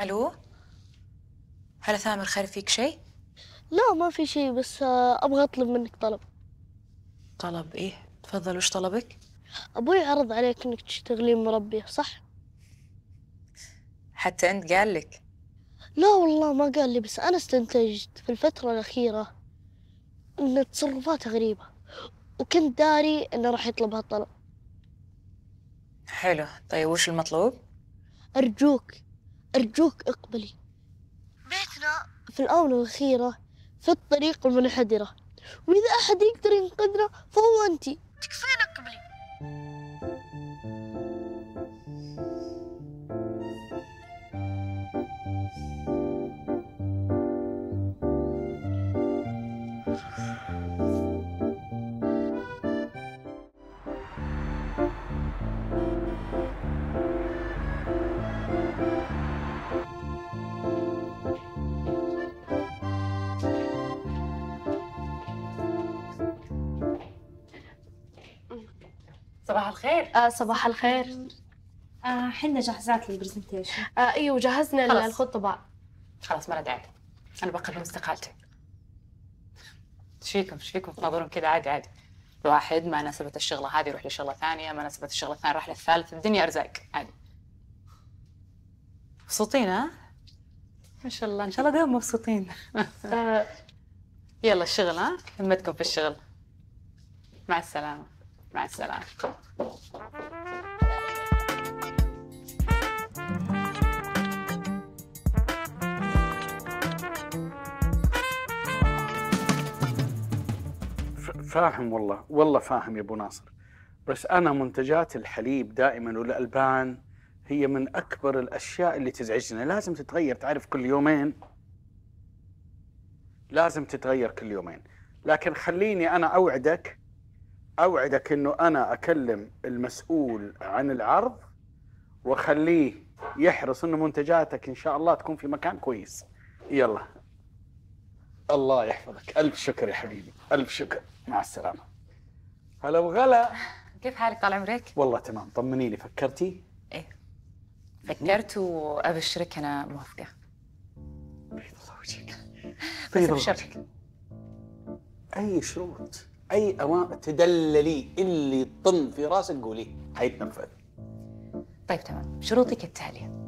ألو؟ هلا ثامر خير فيك شيء لا ما في شيء بس آه، أبغى أطلب منك طلب. طلب إيه؟ تفضل وش طلبك؟ أبوي عرض عليك إنك تشتغلين مربية صح؟ حتى أنت قال لك؟ لا والله ما قال لي بس أنا استنتجت في الفترة الأخيرة إن تصرفاته غريبة وكنت داري إنه راح يطلب هالطلب. حلو طيب وش المطلوب؟ أرجوك أرجوك اقبلي. بيتنا. في الآونة الأخيرة في الطريق المنحدرة. وإذا أحد يقدر ينقذنا فهو أنت. تكفين اقبلي. صباح الخير. آه صباح الخير. آه حنا جهزات للبرزنتيشن آه إيوه جهزنا بعد خلاص. ما داعي أنا بقدم استقالتي إيش فيكم؟ إيش فيكم؟ تناظرون كذا عادي عادي. الواحد ما ناسبت الشغلة هذه يروح لشغلة ثانية ما ناسبت الشغلة الثانية راح للثالث. الدنيا أرزاق عادي. مبسوطين ها؟ ما شاء الله إن شاء الله دائما مبسوطين. آه. يلا الشغل ها؟ همتكم في الشغل. مع السلامة. مع السلامه فاهم والله والله فاهم يا أبو ناصر. بس أنا منتجات الحليب دائما والألبان هي من أكبر الأشياء اللي تزعجنا. لازم تتغير تعرف كل يومين؟ لازم تتغير كل يومين. لكن خليني أنا أوعدك أوعدك إنه أنا أكلم المسؤول عن العرض وأخليه يحرص إنه منتجاتك إن شاء الله تكون في مكان كويس. يلا. الله يحفظك. ألف شكر يا حبيبي. ألف شكر. مع السلامة. هلا وغلا. كيف حالك؟ طال عمرك؟ والله تمام. طمني لي. فكرتي؟ إيه. فكرت وأبشرك أنا موافقة. بيض الله وجهك بس بيض الله. وجهك أي شروط؟ أي أوامر تدللي اللي يطن في راسك قوليه حيتنفذ طيب تمام. شروطي كالتالي